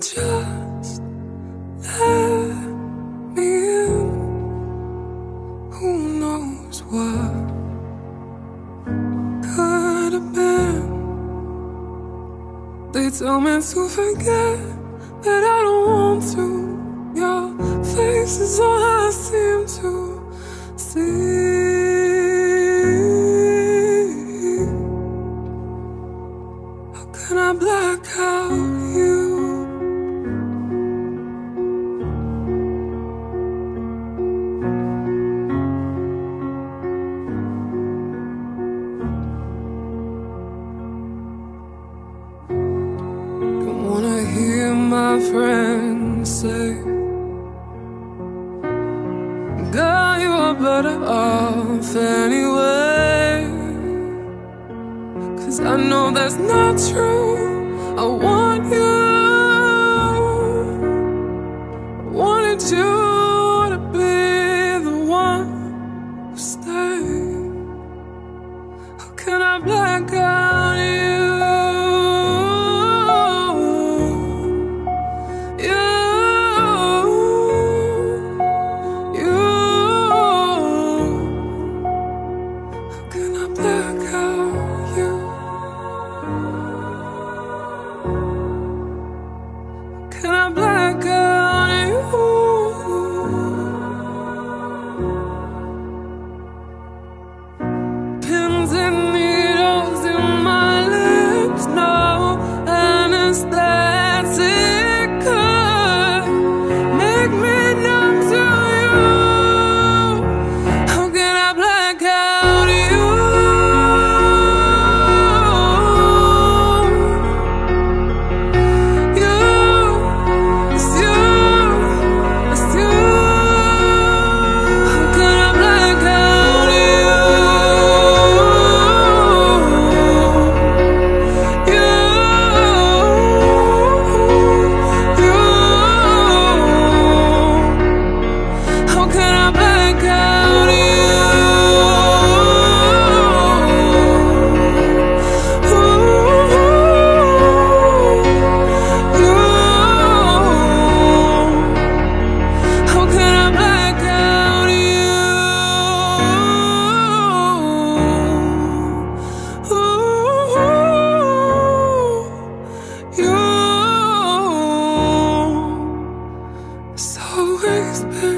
just let me in. Who knows what could have been? They tell me to forget, but I don't want to. Your face is all I seem to see. How can I black out you? My friends say, Girl, you are better off anyway. Cause I know that's not true. I want you. I wanted you to be the one. How can I black out whisper.